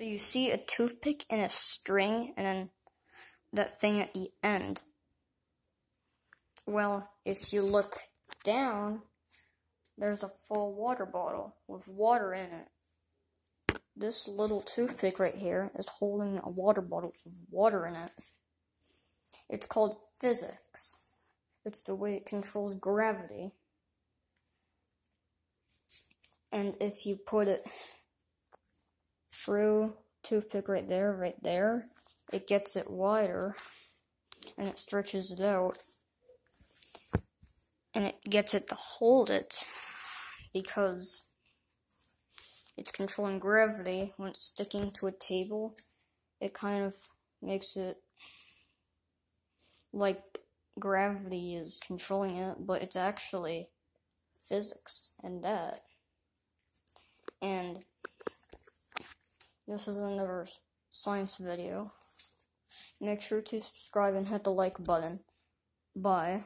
you see a toothpick and a string and then that thing at the end. Well, if you look down, there's a full water bottle with water in it. This little toothpick right here is holding a water bottle with water in it. It's called physics. It's the way it controls gravity. And if you put it through toothpick right there, right there, it gets it wider and it stretches it out and it gets it to hold it because it's controlling gravity when it's sticking to a table. It kind of makes it like gravity is controlling it, but it's actually physics and that. And this is another science video. Make sure to subscribe and hit the like button. Bye.